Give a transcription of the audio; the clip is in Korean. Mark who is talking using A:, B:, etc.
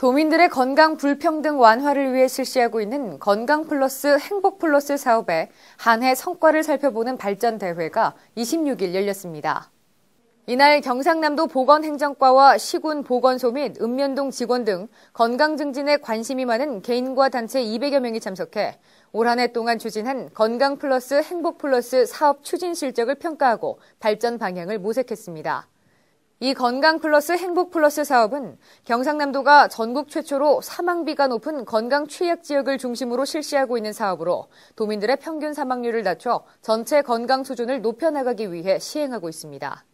A: 도민들의 건강 불평등 완화를 위해 실시하고 있는 건강 플러스 행복 플러스 사업의 한해 성과를 살펴보는 발전 대회가 26일 열렸습니다. 이날 경상남도 보건행정과와 시군 보건소 및 읍면동 직원 등 건강 증진에 관심이 많은 개인과 단체 200여 명이 참석해 올 한 해 동안 추진한 건강 플러스 행복 플러스 사업 추진 실적을 평가하고 발전 방향을 모색했습니다. 이 건강 플러스 행복 플러스 사업은 경상남도가 전국 최초로 사망비가 높은 건강 취약 지역을 중심으로 실시하고 있는 사업으로 도민들의 평균 사망률을 낮춰 전체 건강 수준을 높여나가기 위해 시행하고 있습니다.